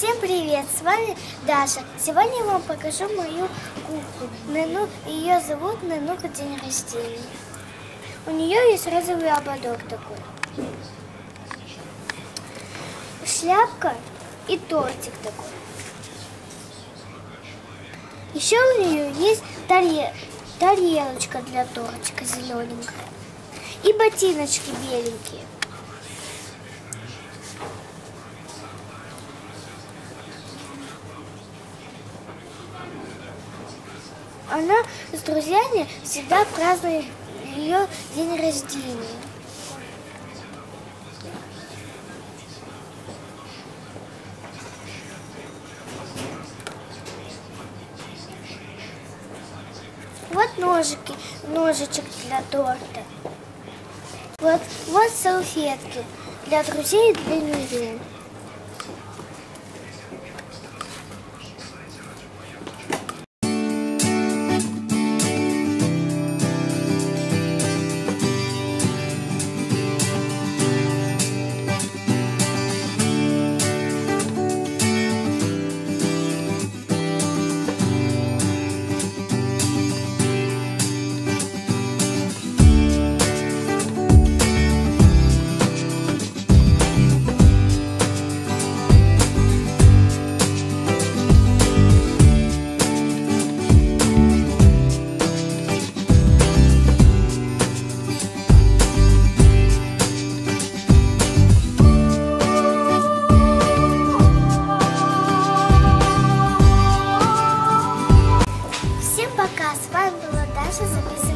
Всем привет! С вами Даша. Сегодня я вам покажу мою куклу. Нену. Ее зовут Ненука день рождения. У нее есть розовый ободок такой. Шляпка и тортик такой. Еще у нее есть таре- тарелочка для тортика зелененькая. И ботиночки беленькие. Она с друзьями всегда празднует ее день рождения. Вот ножики, ножичек для торта. Вот, вот салфетки для друзей и для нее. с вами была Даша записывала.